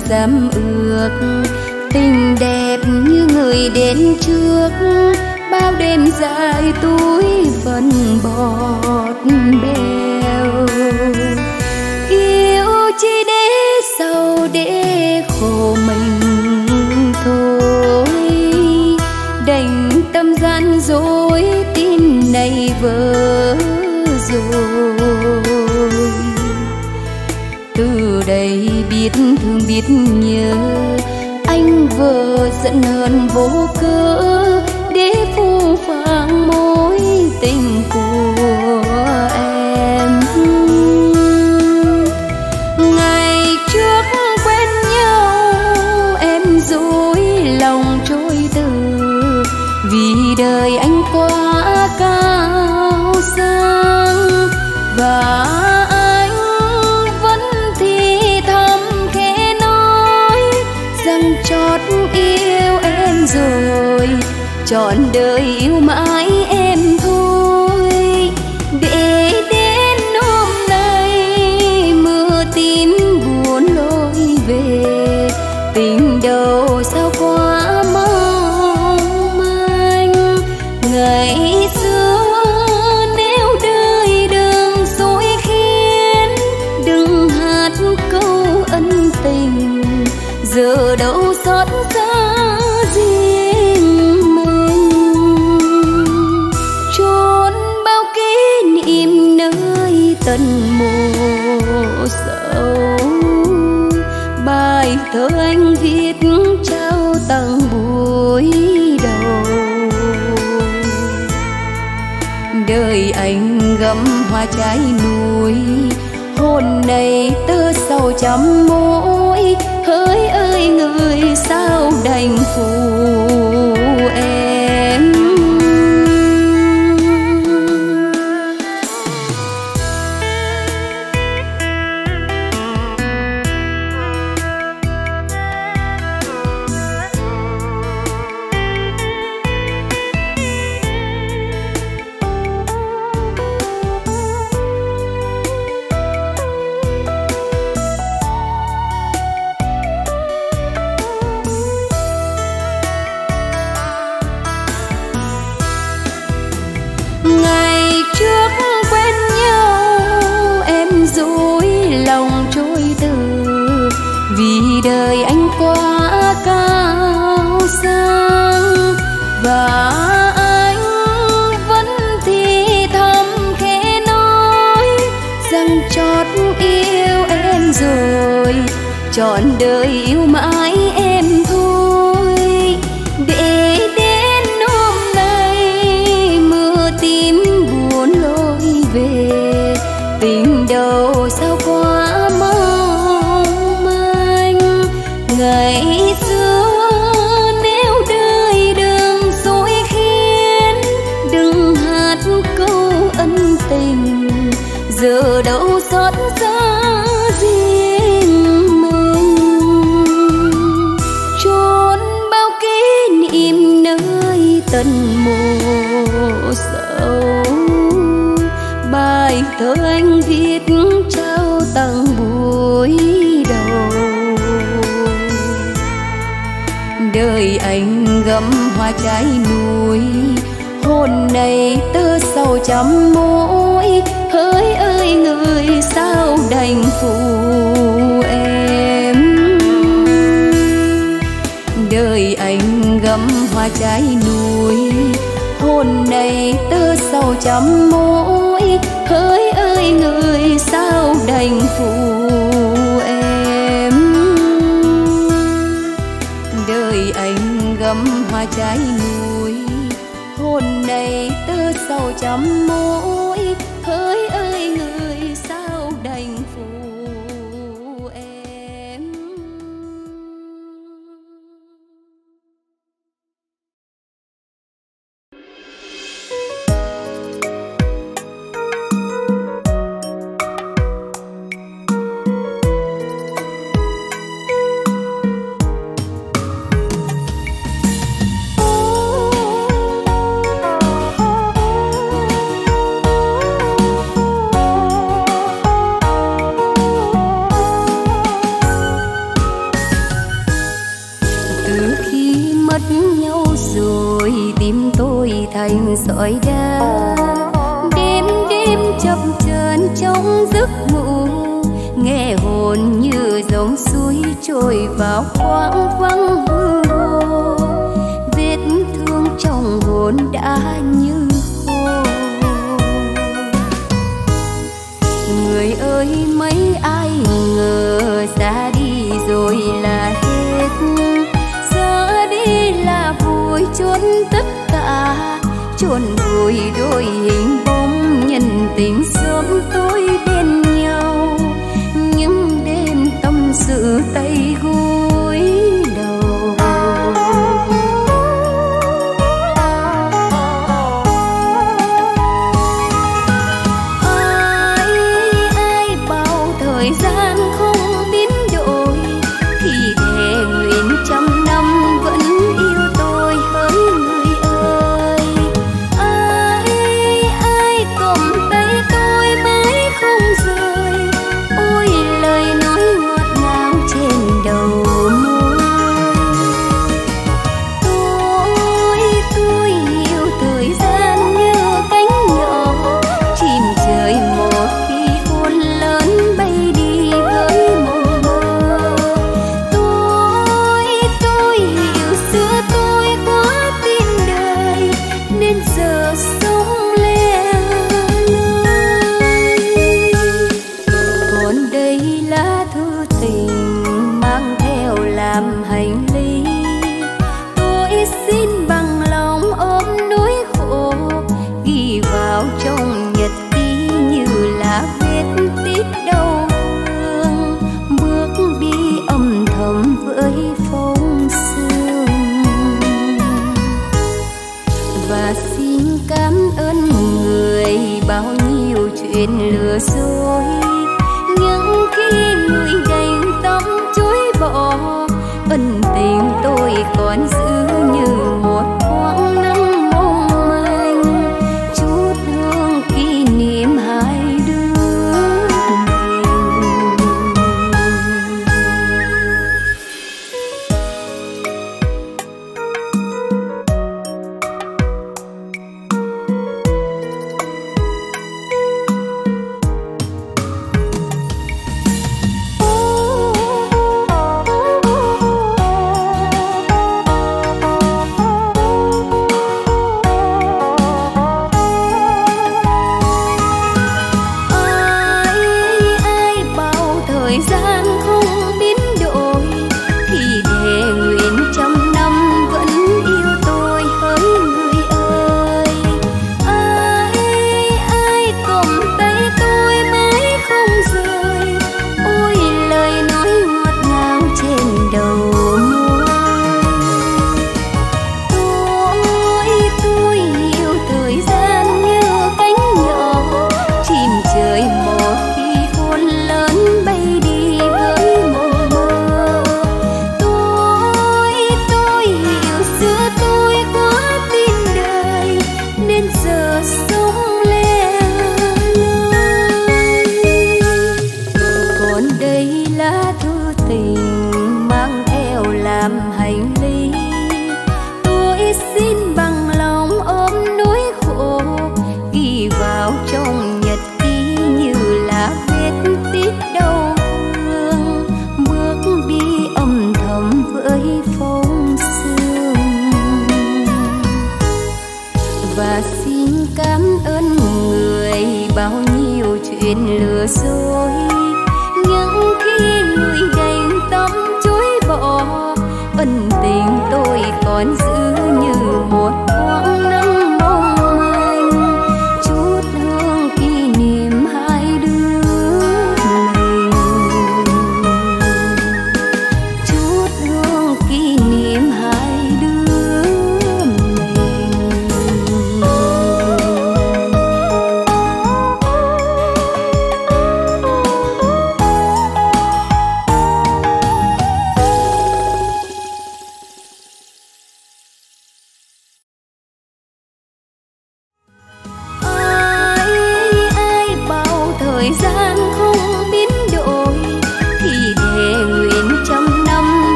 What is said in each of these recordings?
dám dám ước. Tình đẹp như người đến trước, bao đêm dài túi phần bọt nhớ anh vừa giận hờn vô giờ đâu xót xa riêng mình. Trốn bao kỷ niệm nơi tận mồ sâu. Bài thơ anh viết trao tặng buổi đầu. Đời anh gấm hoa trái núi, hôn này tơ sầu trăm mối sao đành phụ thơ anh viết trao tặng buổi đầu. Đời anh gấm hoa trái núi hôn này tơ sầu chấm mối. Hỡi ơi, người sao đành phụ em? Đời anh gấm hoa trái núi hôn này tơ sầu chấm mối người sao đành phụ em? Đời anh gấm hoa trái núi, hôn này tơ sầu trăm mối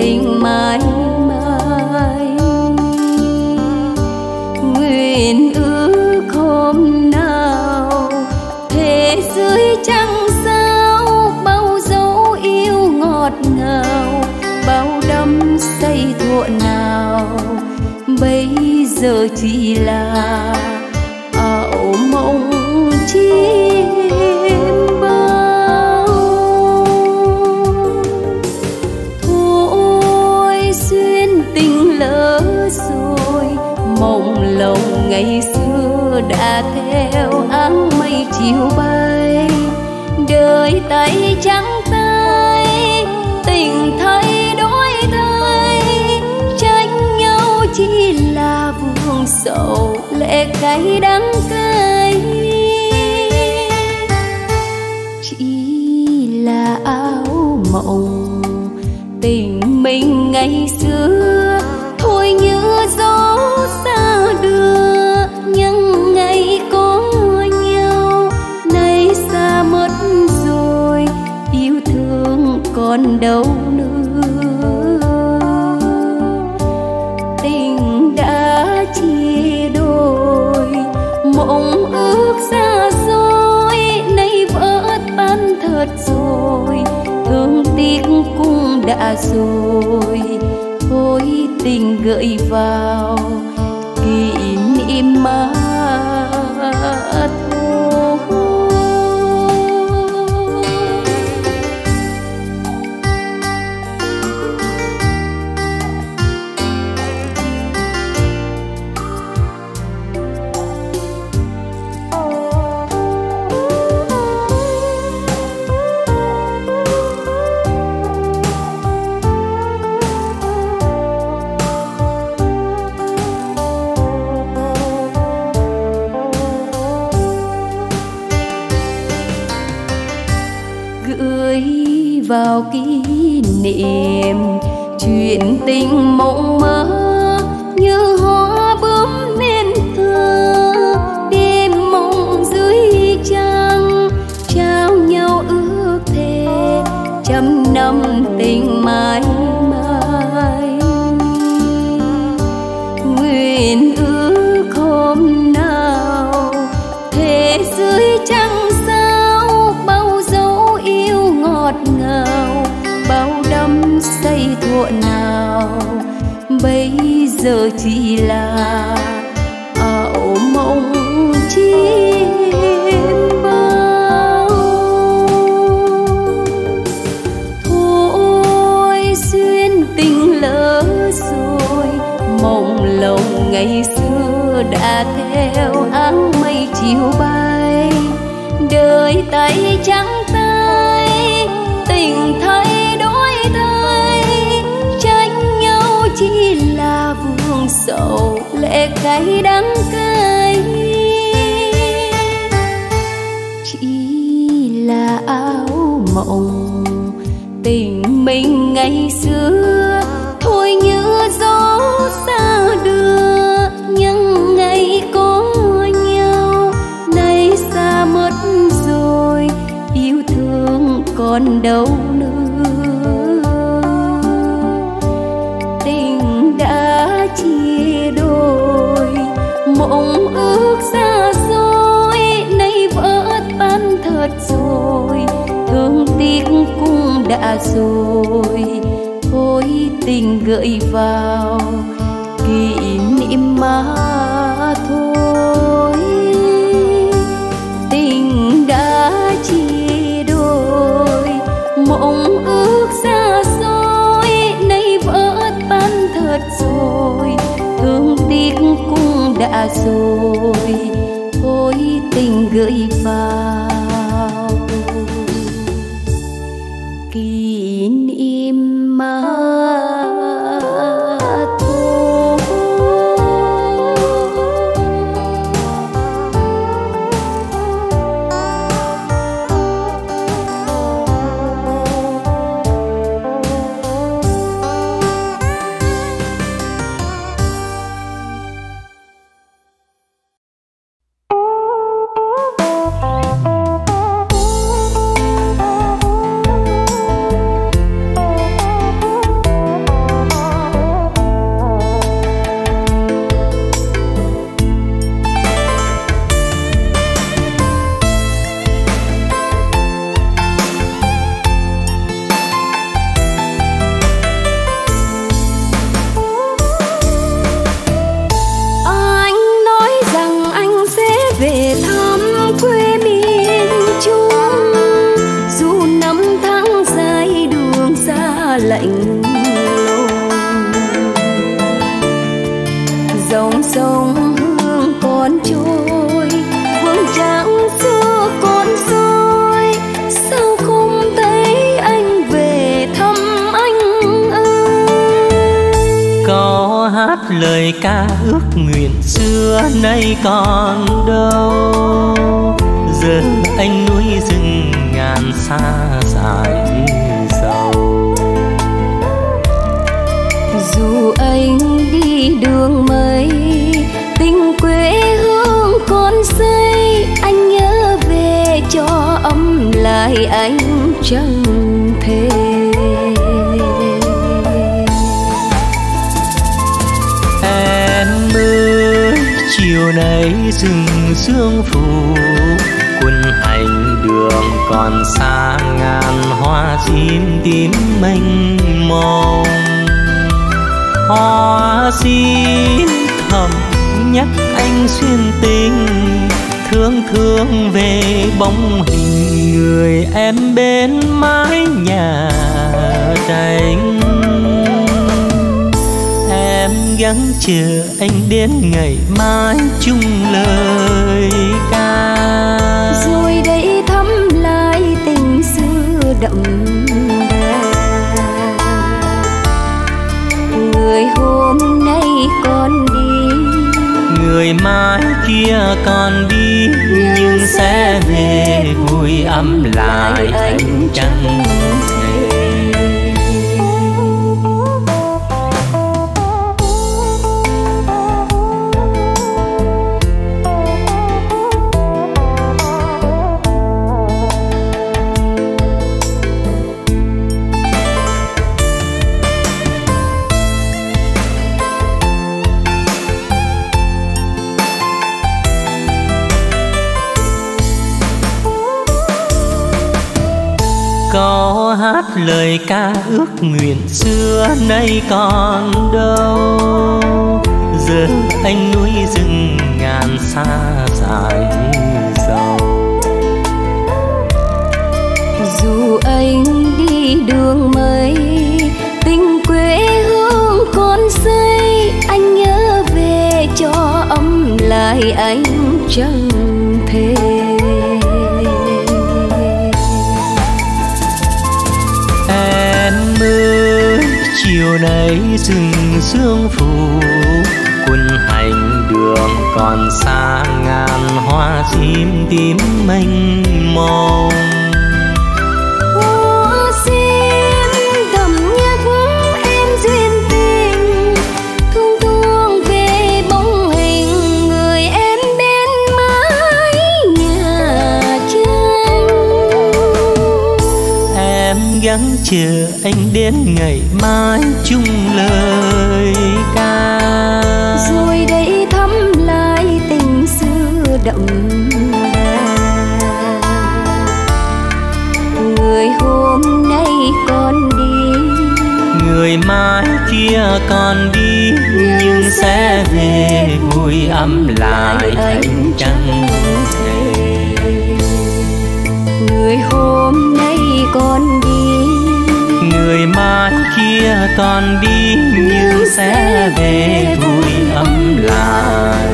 tình mãi mãi. Nguyện ước hôm nào thế dưới trăng sao, bao dấu yêu ngọt ngào, bao đắm say thuở nào. Bây giờ chỉ là ngày xưa đã theo áng mây chiều bay, đời tay trắng tay, tình thay đổi thay, tranh nhau chỉ là buồn sầu lệ cay đắng cay. Chỉ là áo mộng tình mình ngày xưa còn đâu nữa. Tình đã chia đôi, mộng ước xa xôi, nay vỡ tan thật rồi. Thương tiếc cũng đã rồi, thôi tình gợi vào. Vào kỷ niệm. Chuyện tình mộng mơ cay đắng cay. Chỉ là áo mộng tình mình ngày xưa. Thôi như gió xa đưa nhưng ngày có nhau. Nay xa mất rồi, yêu thương còn đâu đã rồi. Thôi tình gợi vào kỷ niệm mà thôi. Tình đã chia đôi, mộng ước xa xôi. Nay vỡ tan thật rồi, thương tiếc cũng đã rồi. Thôi tình gửi vào mênh mông. Hoa xin thầm nhắc anh xuyên tình, thương thương về bóng hình người em bên mái nhà tranh. Em gắng chờ anh đến ngày mai chung lời ca. Rồi đây thắm lại tình xưa đậm người mai kia còn đi nhưng sẽ về vui ấm lại anh chẳng lời ca ước nguyện xưa nay còn đâu. Giờ anh núi rừng ngàn xa dài giàu dù anh đi đường mây tình quê hương còn xây anh nhớ về cho ấm lại anh chẳng rừng sương phủ. Quân hành đường còn xa ngàn hoa chim tím mênh mông. Gắng chờ anh đến ngày mai chung lời ca. Rồi đây thăm lại tình xưa đậm người hôm nay còn đi. Người mai kia còn đi nhưng sẽ về vui ấm lại anh chẳng thể. Người hôm nay còn đi người mai kia còn đi nhưng sẽ về vui ấm lại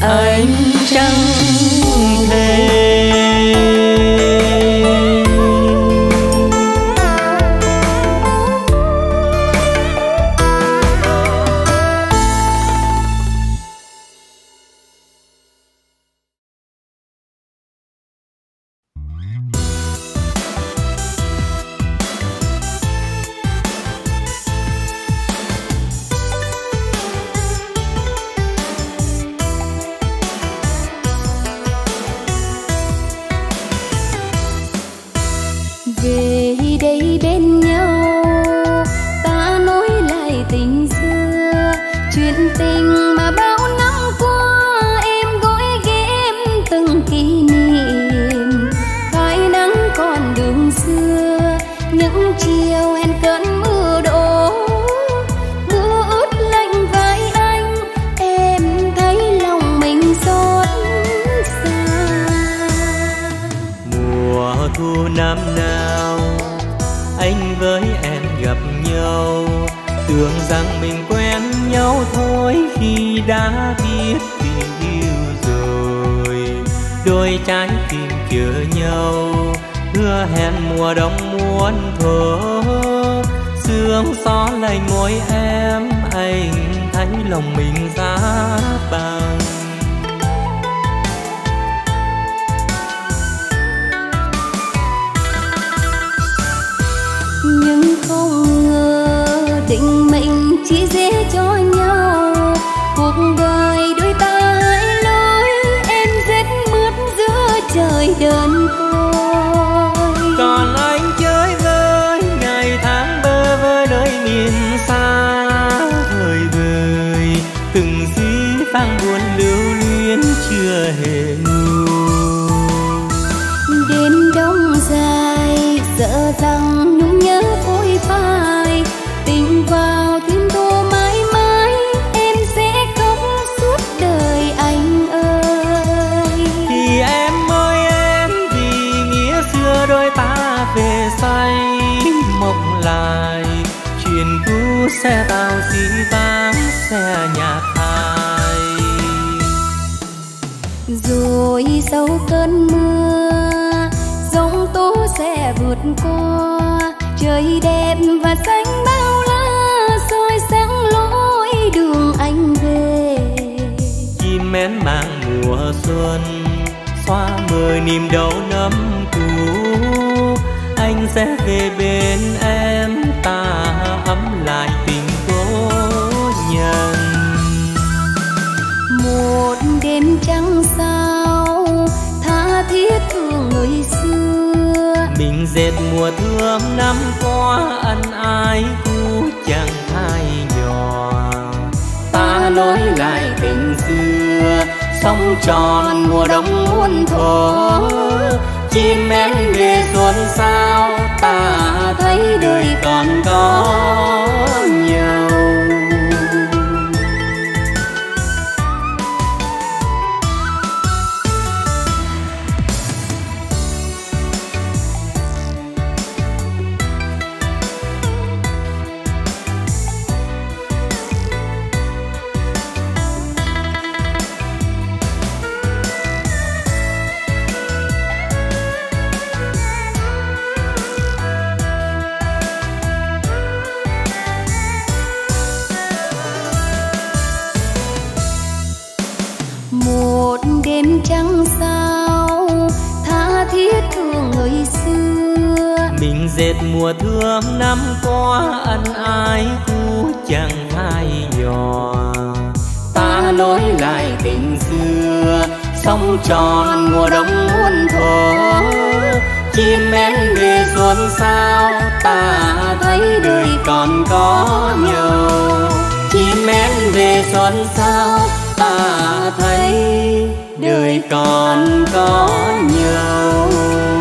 anh chẳng thể về. Cuộc đời sẽ về bên em ta ấm lại tình cố nhân một đêm trăng sao tha thiết thương người xưa. Mình dệt mùa thương năm qua ân ái cũ chẳng thay nhỏ ta nối lại tình xưa sống tròn mùa đông muôn thuở. chim én về xuân sao ta thấy đời còn có mùa thương năm qua ân ai cũ chẳng ai nhỏ ta nối lại tình xưa sông tròn mùa đông muôn thuở chim én về xuân sao, ta thấy đời còn có nhiều? chim én về xuân sao, ta thấy đời còn có nhiều?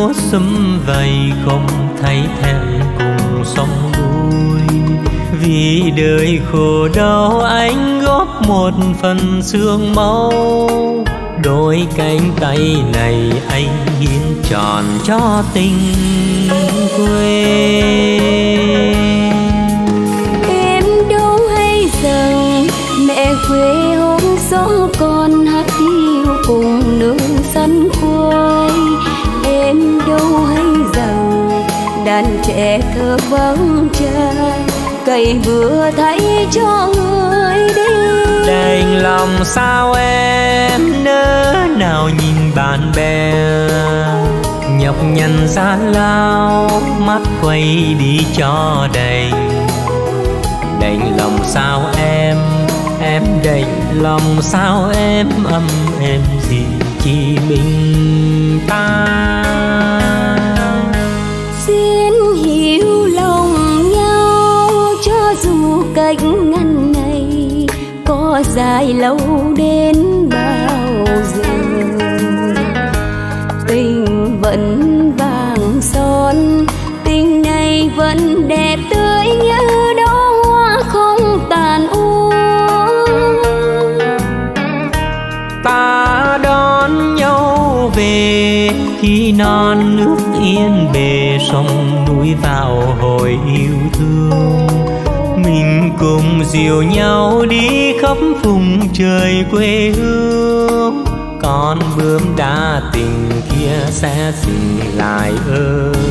Mai mùa vầy không thấy thẹn cùng sông đuôi vì đời khổ đau anh góp một phần xương máu. Đôi cánh tay này anh hiến tròn cho tình quê. Em đâu hay rằng quê hôm sống con hát yêu cùng nương sân đâu hay rằng đàn trẻ thơ vắng cha cày vừa thấy cho người đi. Đành lòng sao em nỡ nào nhìn bạn bè? Nhọc nhằn gian lao, mắt quay đi cho đầy. Đành lòng sao em em đành lòng sao em, âm em gì chỉ mình ta? Dài lâu đến bao giờ. Tình vẫn vàng son, tình này vẫn đẹp tươi như đó hoa không tàn úa ta đón nhau về khi non nước yên bề sông núi vào hồi yêu thương. Mình cùng dìu nhau đi khắp vùng trời quê hương. Con bướm đa tình kia sẽ dừng lại ơi?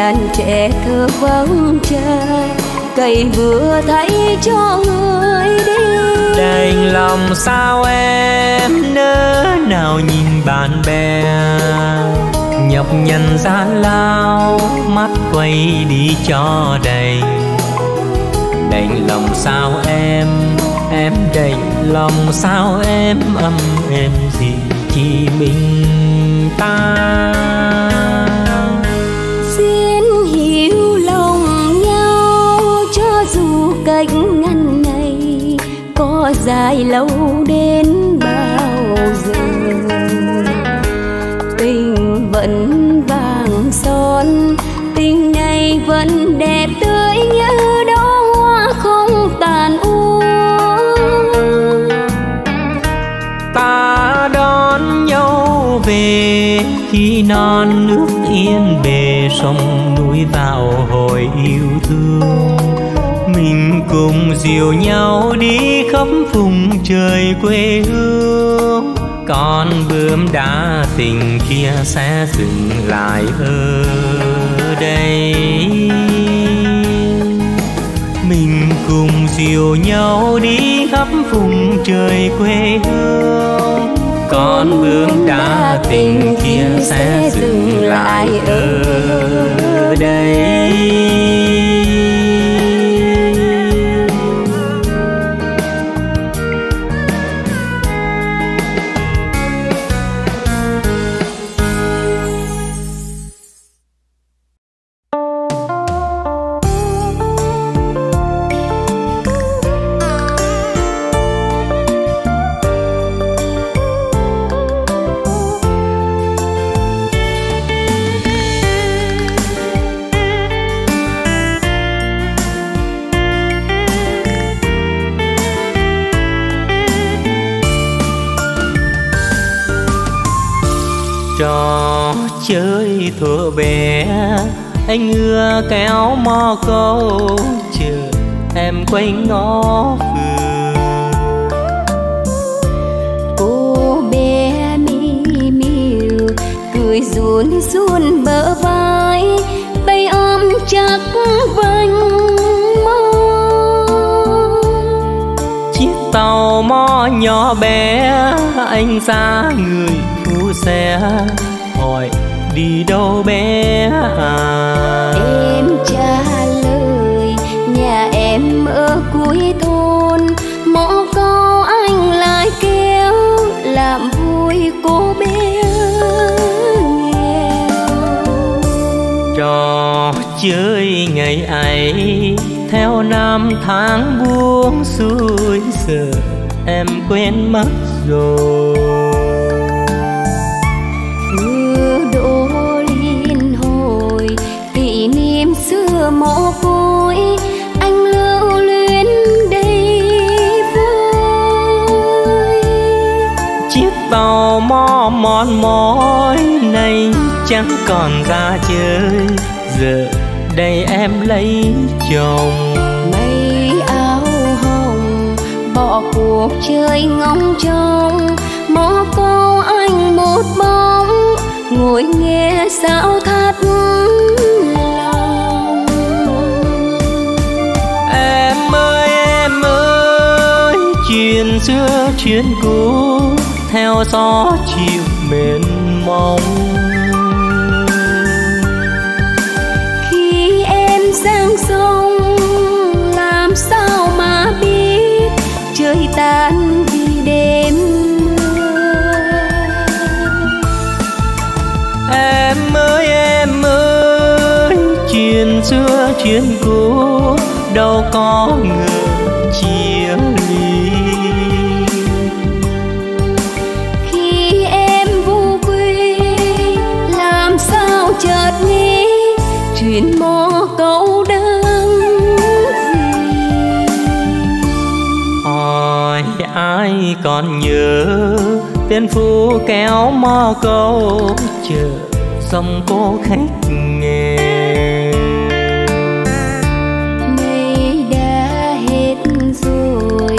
Đàn trẻ thơ vắng cha cày vừa thấy cho người đi. Đành lòng sao em nỡ nào nhìn bạn bè. Nhọc nhằn gian lao mắt quay đi cho đầy. Đành lòng sao em em đành lòng sao em âm em gì chỉ mình ta. Cách ngăn này có dài lâu đến bao giờ? Tình vẫn vàng son, tình này vẫn đẹp tươi như đó hoa không tàn úa ta đón nhau về khi non nước yên bề sông núi vào hồi yêu cùng dìu nhau đi khắp vùng trời quê hương. Con bướm đã tình kia sẽ dừng lại ở đây. Mình cùng dìu nhau đi khắp vùng trời quê hương. Con bướm đã tình kia sẽ dừng lại ở đây. Chơi thuở bé anh ưa kéo mò câu chờ em quay ngó vườn cô bé mi miều cười run run bờ vai tay ôm chắc vành môi chiếc tàu mò nhỏ bé anh ra người phu xe hỏi đi đâu bé? À em trả lời nhà em ở cuối thôn. Mõ câu anh lại kéo làm vui cô bé nghèo. Trò chơi ngày ấy theo năm tháng buông xuôi giờ em quên mất rồi tàu mò mòn mỏi này chẳng còn ra chơi. Giờ đây em lấy chồng. Mây áo hồng bỏ cuộc chơi ngóng trông. Mò cô anh một bóng ngồi nghe sao thắt lòng. Em ơi em ơi chuyện xưa chuyện cũ theo gió chiều mềm mông khi em sang sông làm sao mà biết trời tan vì đêm mưa? Em ơi em ơi chuyện xưa chuyện cũ đâu có ngờ ai còn nhớ. Tên phu kéo mò câu chờ dòng cô khách nghề. Ngày đã hết rồi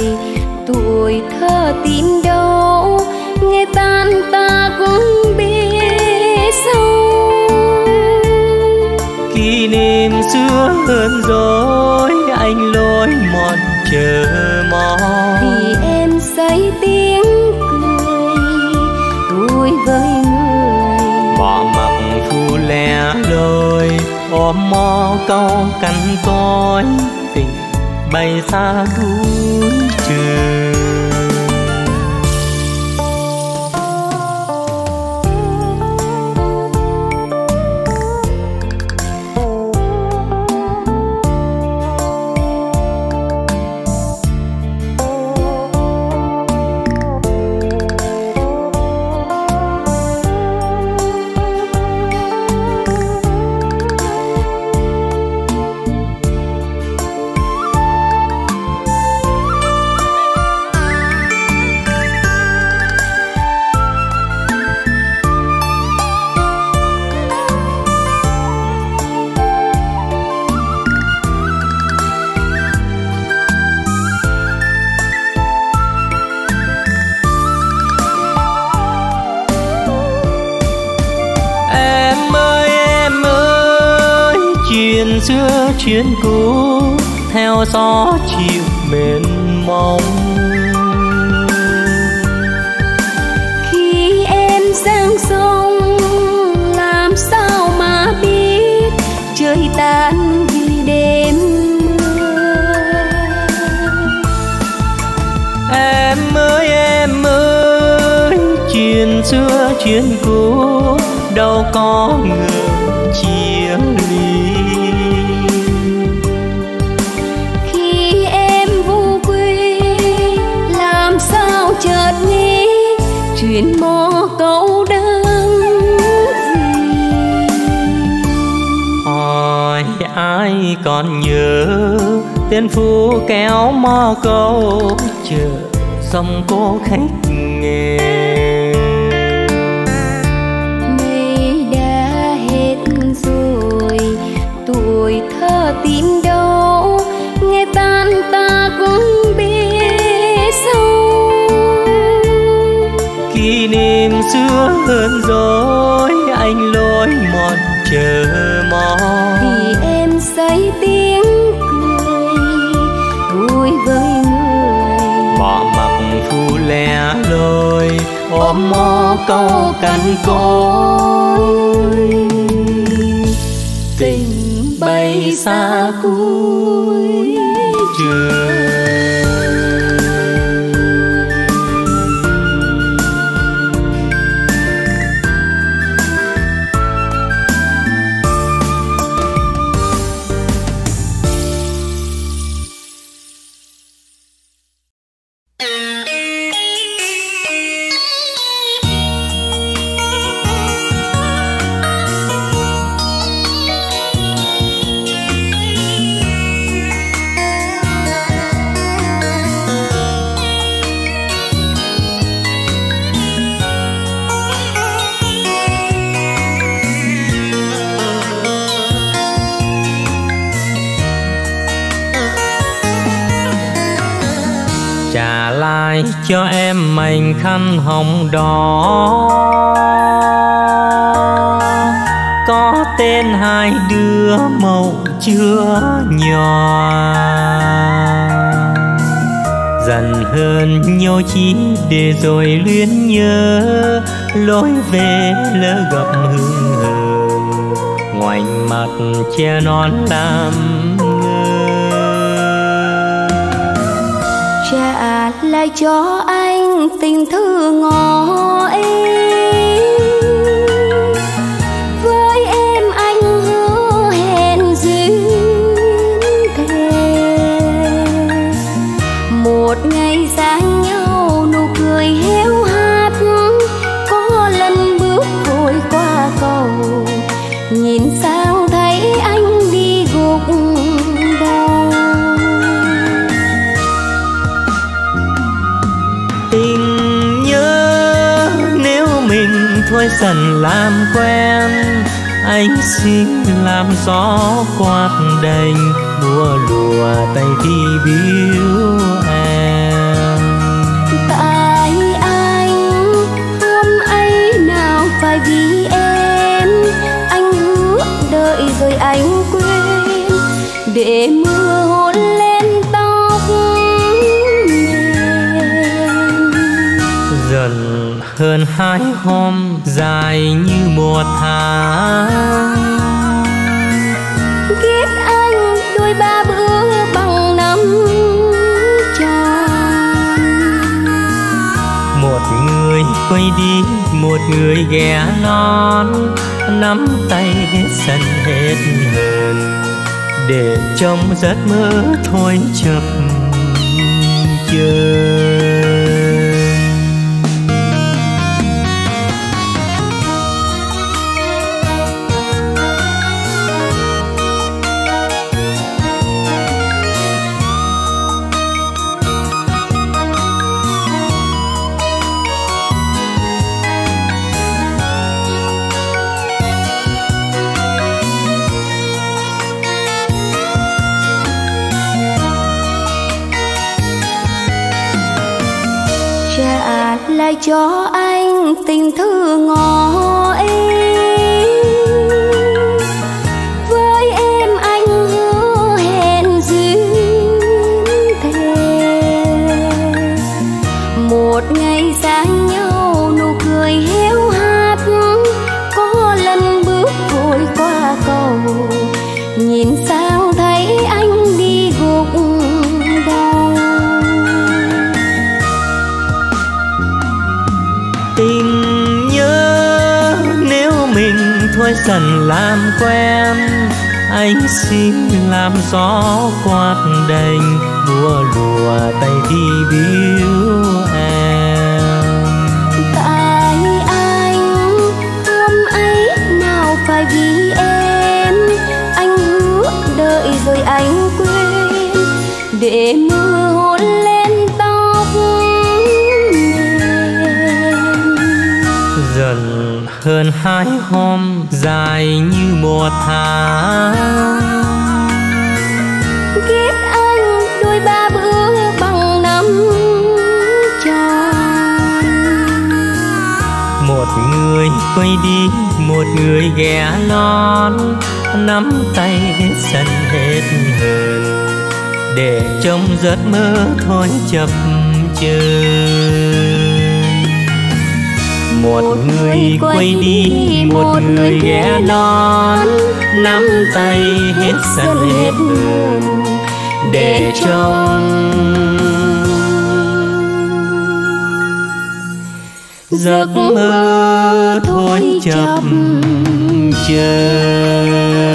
tuổi thơ tìm đâu? Nghe tan ta cũng biết sâu. Kỷ niệm xưa hơn rồi anh lối mòn chờ mong mò câu cằn cõi tình bay xa núi trường chuyện cũ theo gió chiều mềm mông khi em sang sông làm sao mà biết trời tan vì đêm mưa? Em ơi em ơi chuyện xưa chuyện cũ đâu có ngờ chia ai còn nhớ tên phu kéo mò câu chờ dòng cô khách nghề. Mây đã hết rồi tuổi thơ tìm đâu nghe tan ta cũng biết sâu. Kỷ niệm xưa hơn rồi anh lối mòn chờ mong ôm mò câu cành côi tình bay xa cuối trường cho em mảnh khăn hồng đỏ. Có tên hai đứa mộng chưa nhỏ. Dần hơn nhau chỉ để rồi luyến nhớ. Lối về lỡ gặp hương hờ ngoảnh mặt che non làm lại cho anh tình thư ngỏ ý làm quen, anh xin làm gió quạt đành mùa lùa tay đi biếu em. Tại anh, hôm ấy nào phải vì em, anh hứa đợi rồi anh quên. Để mưa hơn hai hôm dài như một tháng. Ghét anh đôi ba bữa bằng năm tròn một người quay đi một người ghé lon nắm tay hết sân hết hờn. Để trong giấc mơ thôi chập chờn trả lại cho anh tình thư ngỏ ý làm quen, anh xin làm gió quạt đành mùa lùa tay thì biếu em. Tại anh, hôm ấy nào phải vì em? Anh hứa đợi rồi anh quên. Để mưa hơn hai hôm dài như một tháng. Ghét anh đôi ba bữa bằng năm tròn một người quay đi một người ghé lon. Nắm tay hết sân hết hờn. Để trong giấc mơ thôi chập chờn một người quay đi một người ghé lon nắm tay hết sân hết hờn để trong giấc mơ thôi chập chờn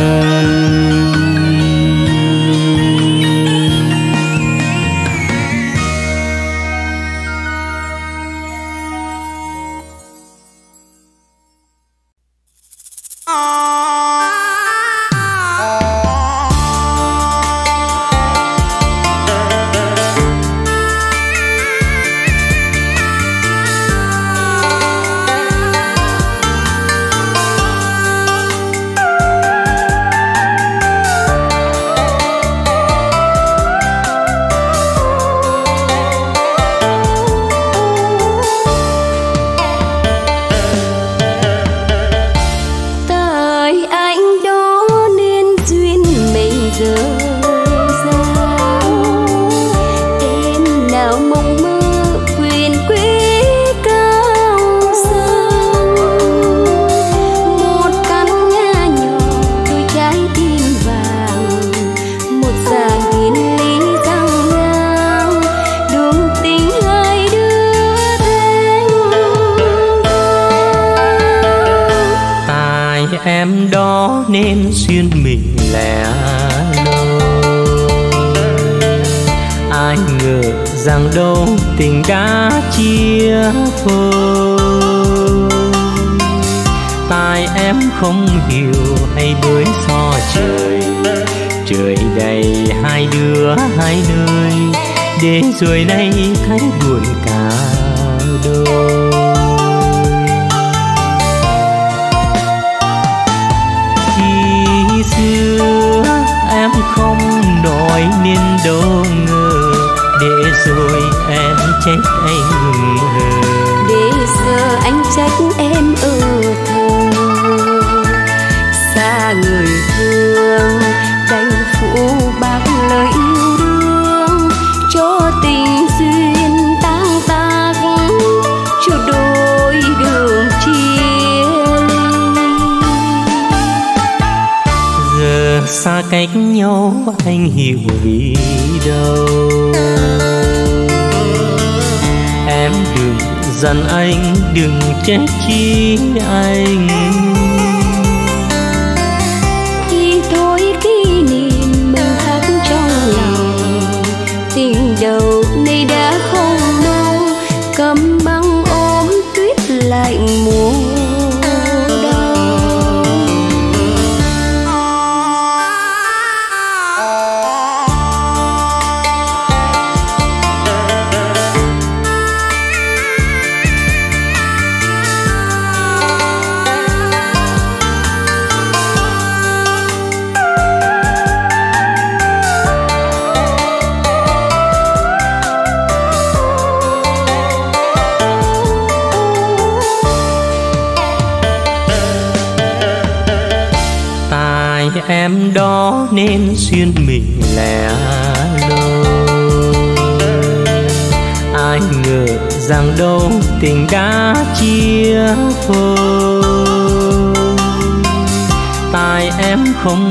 rồi nay window.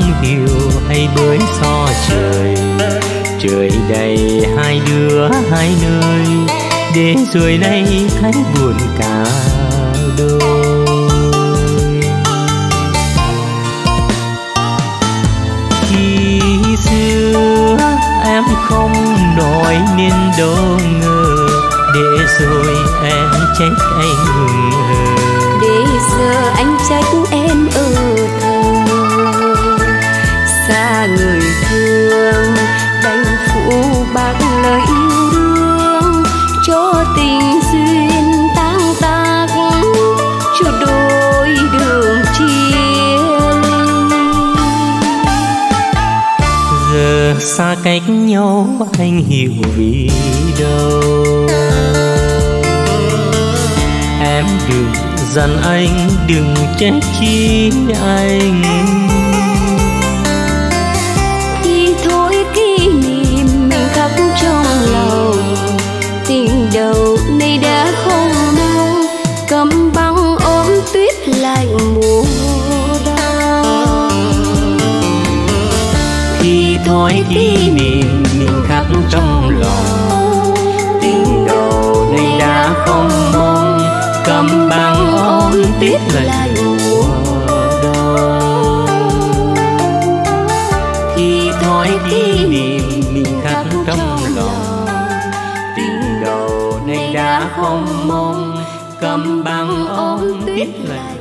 nắng hiu hay bới so trời trời đầy hai đứa, hai nơi. Để rồi nay thấy buồn dặn anh đừng trách chi anh. Khi thôi kỷ niệm mình khắc trong lòng tình đầu nay đã không đau cầm băng ôm tuyết lạnh mùa đông. Khi thôi kỷ niệm bằng ôm tuyết lại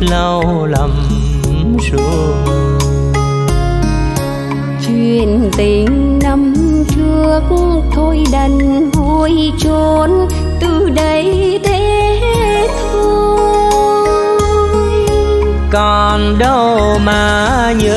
lâu lầm rồi, chuyện tình năm trước thôi đành vui trốn từ đây thế thôi. Còn đâu mà nhớ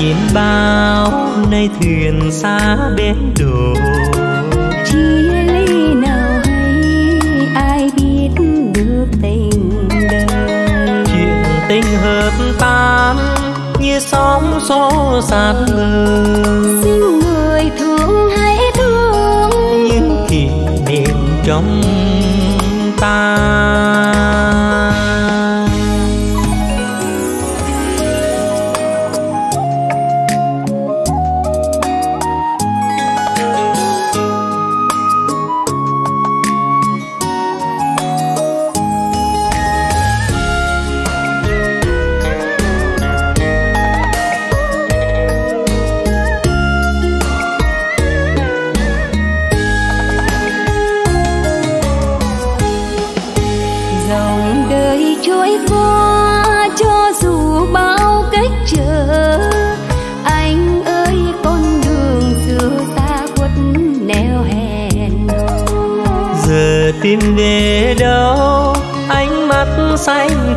chín bao nay thuyền xa bến đổ. Chia ly nào hay ai biết được tình đời? Chuyện tình hợp tan như sóng xô sát ngờ xin người thương hãy thương. Những kỷ niệm trong tìm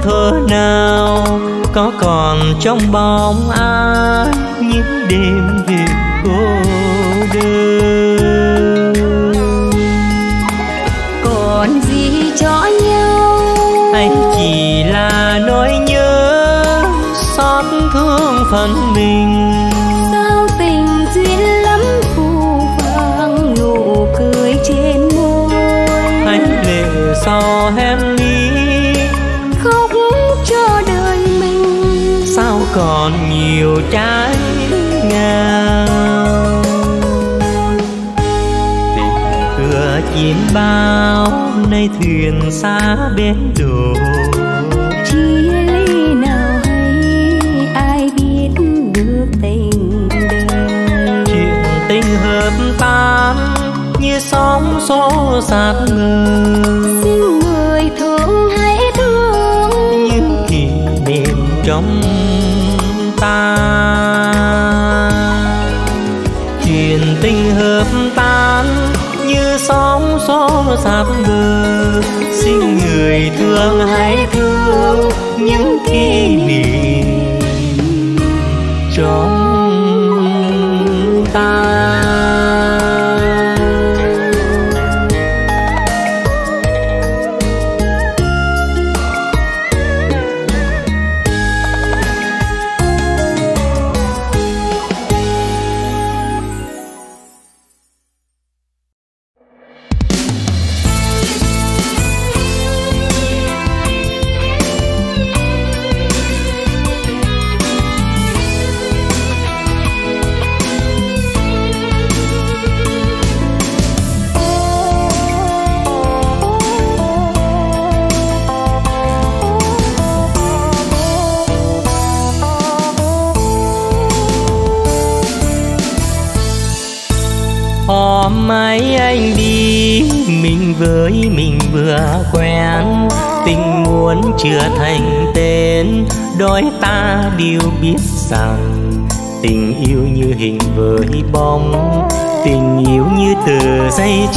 thở nào có còn trong bóng ai những đêm việc cô đơn? Còn gì cho nhau? Hay chỉ là nỗi nhớ xót thương phần mình trái ngang tình cửa chín bao nay thuyền xa bến đổ. Chia ly nào hay ai biết được tình đời? Chuyện tình hợp tan như sóng xô sát ngờ trong ta chuyện tình hợp tan như sóng gió sạp bờ xin người thương hãy thương những kỷ niệm trong ta.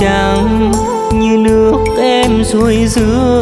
Trắng như nước em xuôi dưới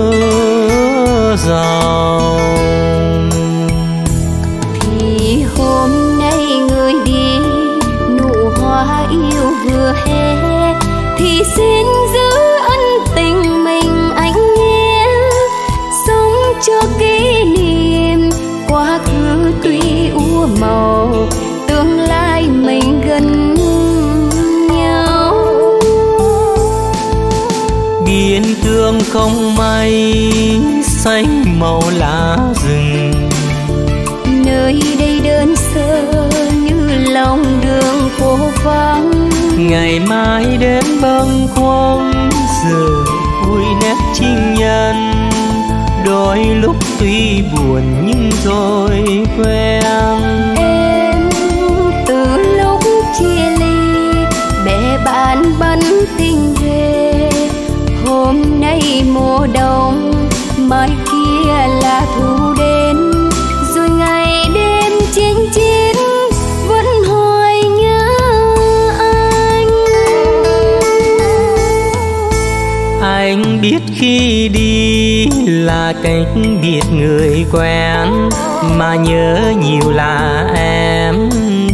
khi đi là cách biệt người quen, mà nhớ nhiều là em.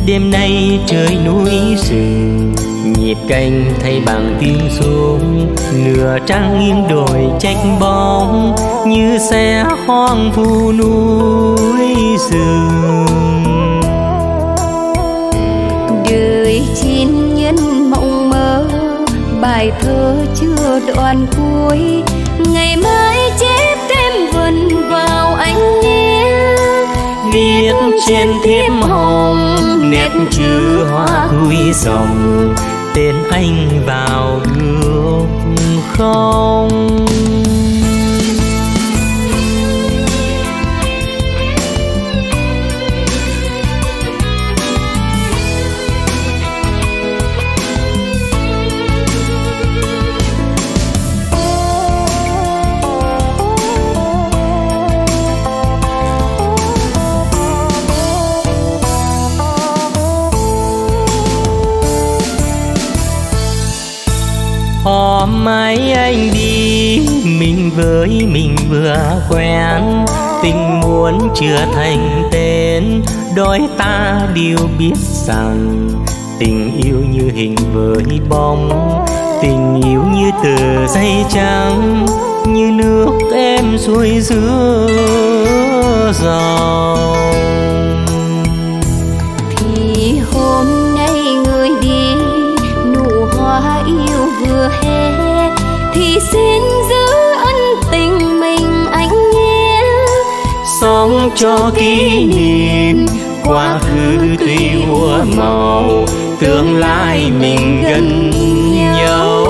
Đêm nay trời núi rừng, nhịp canh thay bằng tiếng xuống. Nửa trăng nghiêng đồi trách bóng, như xe hoang vu núi rừng. Đời chín nhân mộng mơ, bài thơ chưa đoạn cuối. Vào viết trên thiếp hồng, nét chữ hoa cuối dòng tên anh vào gương không? Mai anh đi. Mình với mình vừa quen, tình muốn chưa thành tên. Đôi ta đều biết rằng tình yêu như hình với bóng, tình yêu như tờ giấy trắng, như nước em xuôi giữa dòng. Sống cho kỷ niệm quá khứ tuy úa màu tương lai mình gần nhau.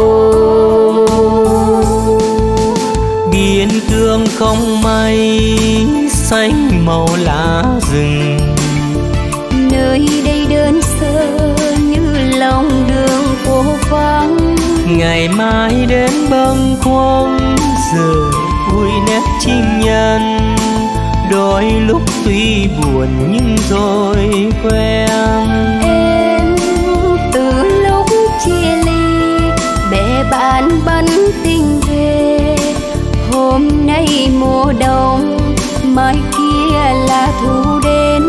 Biên cương không mây xanh màu lá rừng. Nơi đây đơn sơ như lòng đường phố vắng. Ngày mai đến bâng khuâng giờ vui nét chinh nhân đôi lúc tuy buồn nhưng rồi quen. Em từ lúc chia ly bè bạn bắn tình về. Hôm nay mùa đông mai kia là thu đến.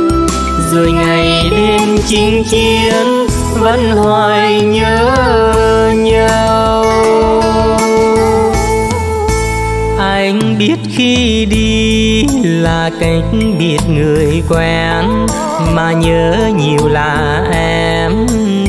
Rồi ngày đêm chinh chiến vẫn hoài nhớ nhau biết khi đi là cách biệt người quen, mà nhớ nhiều là em.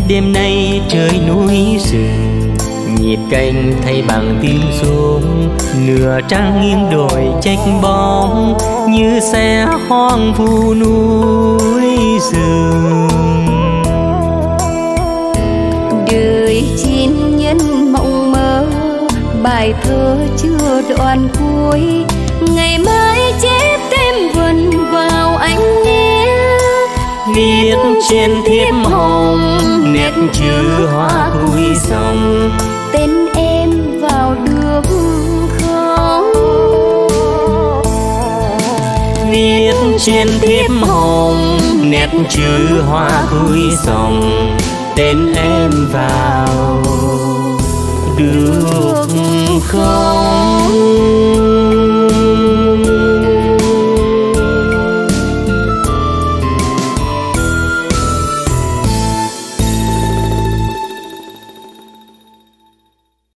Đêm nay trời núi rừng nhịp canh thay bằng tiếng xuống. Nửa trăng nghiêng đồi trách bóng, như xe hoang vu núi rừng đời chín nhân mộng mơ, bài thơ chưa đoạn cuối. Ngày mai chép thêm vần vào anh nhé. Viết trên thiếp hồng nét chữ hoa cuối dòng tên em vào được không? Viết trên thiếp hồng nét chữ hoa cuối dòng tên em vào được không?